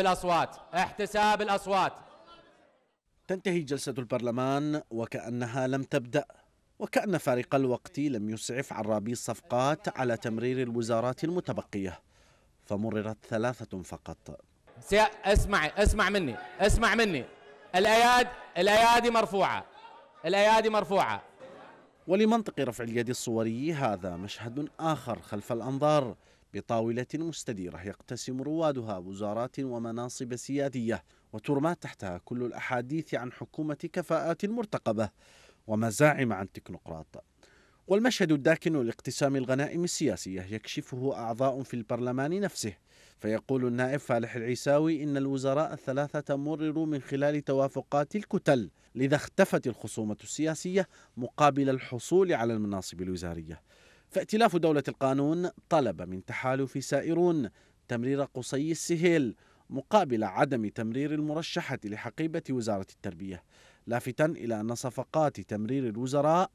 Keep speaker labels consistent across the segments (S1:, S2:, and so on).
S1: الأصوات احتساب الأصوات.
S2: تنتهي جلسة البرلمان وكأنها لم تبدأ وكأن فارق الوقت لم يسعف عرابي الصفقات على تمرير الوزارات المتبقية فمررت ثلاثة فقط.
S1: اسمع اسمع مني اسمع مني. الأياد الأيادي مرفوعة. الأيادي مرفوعة.
S2: ولمنطق رفع اليد الصوري هذا مشهد آخر خلف الأنظار. بطاولة مستديرة يقتسم روادها وزارات ومناصب سيادية وترمى تحتها كل الأحاديث عن حكومة كفاءات مرتقبة ومزاعم عن تكنوقراط. والمشهد الداكن لاقتسام الغنائم السياسية يكشفه أعضاء في البرلمان نفسه فيقول النائب فالح العيساوي إن الوزراء الثلاثة مرروا من خلال توافقات الكتل لذا اختفت الخصومة السياسية مقابل الحصول على المناصب الوزارية. فائتلاف دولة القانون طلب من تحالف سائرون تمرير قصي السهيل مقابل عدم تمرير المرشحة لحقيبة وزارة التربية لافتا إلى أن صفقات تمرير الوزراء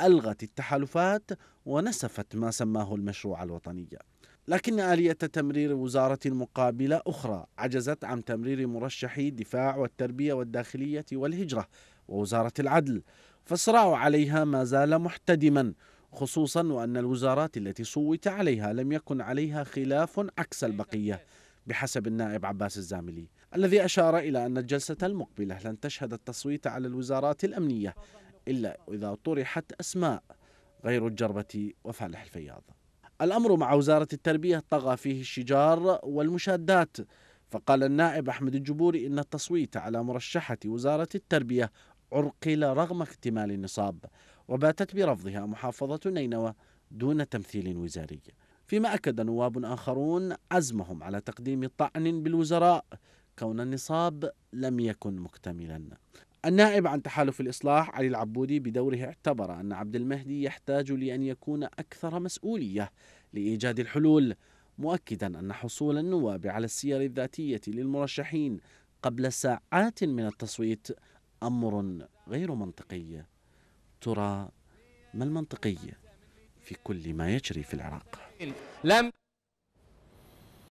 S2: ألغت التحالفات ونسفت ما سماه المشروع الوطني. لكن آلية تمرير وزارة مقابلة أخرى عجزت عن تمرير مرشحي الدفاع والتربية والداخلية والهجرة ووزارة العدل فالصراع عليها ما زال محتدما خصوصا وأن الوزارات التي صوت عليها لم يكن عليها خلاف عكس البقية بحسب النائب عباس الزاملي الذي أشار إلى أن الجلسة المقبلة لن تشهد التصويت على الوزارات الأمنية إلا إذا طرحت أسماء غير الجربة وفالح الفياض. الأمر مع وزارة التربية طغى فيه الشجار والمشادات فقال النائب أحمد الجبوري إن التصويت على مرشحة وزارة التربية عرقل رغم اكتمال النصاب. وباتت برفضها محافظة نينوى دون تمثيل وزاري. فيما أكد نواب آخرون عزمهم على تقديم طعن بالوزراء كون النصاب لم يكن مكتملا. النائب عن تحالف الإصلاح علي العبودي بدوره اعتبر أن عبد المهدي يحتاج لأن يكون أكثر مسؤولية لإيجاد الحلول مؤكدا أن حصول النواب على السير الذاتية للمرشحين قبل ساعات من التصويت أمر غير منطقي. ترى ما المنطقي في كل ما يجري في العراق؟
S1: لم